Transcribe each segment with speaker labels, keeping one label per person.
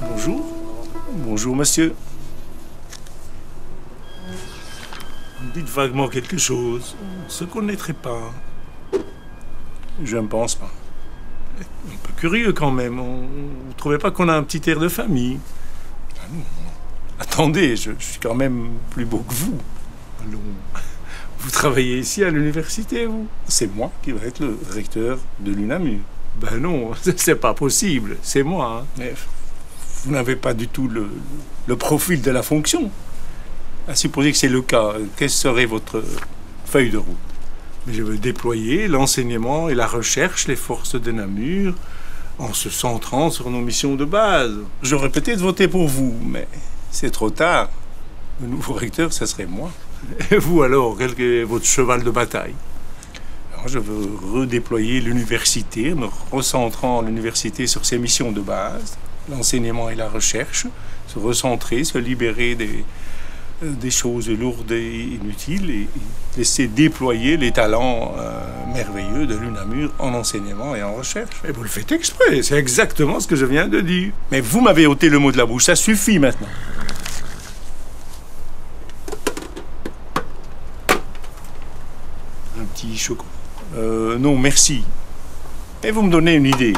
Speaker 1: Bonjour. Bonjour, monsieur. Dites vaguement quelque chose. Ce qu'on n'était pas. Je ne pense pas. Un peu curieux quand même. On- Vous trouvez pas qu'on a un petit air de famille Ah non. Attendez, je, je suis quand même plus beau que vous. Allons. Vous travaillez ici à l'université, vous? C'est moi qui vais être le recteur de l'UNAMUR. Ben non, c'est pas possible. C'est moi. hein. Mais vous n'avez pas du tout le, le profil de la fonction. À supposer que c'est le cas, quelle serait votre feuille de route? Mais je veux déployer l'enseignement et la recherche, les forces de Namur, en se centrant sur nos missions de base. J'aurais peut-être voté pour vous, mais c'est trop tard. Le nouveau recteur, ce serait moi. Et vous alors, quel est votre cheval de bataille? Alors, je veux redéployer l'université, me recentrant l'université sur ses missions de base, l'enseignement et la recherche, se recentrer, se libérer des, euh, des choses lourdes et inutiles et et laisser déployer les talents euh, merveilleux de l'UNAMUR en enseignement et en recherche. Et vous le faites exprès, c'est exactement ce que je viens de dire. Mais vous m'avez ôté le mot de la bouche, ça suffit maintenant. Petit chocolat. Euh, non, merci. Et vous me donnez une idée.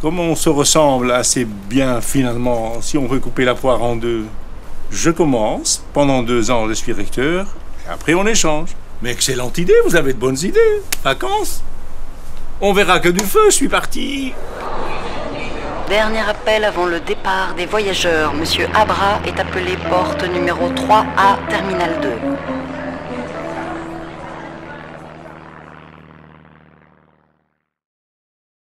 Speaker 1: Comment on se ressemble assez bien finalement si on veut couper la poire en deux? Je commence, pendant deux ans je suis recteur, et après on échange. Mais excellente idée, vous avez de bonnes idées. Vacances On verra que du feu, je suis parti.
Speaker 2: Dernier appel avant le départ des voyageurs. Monsieur Abra est appelé porte numéro 3A, terminal 2.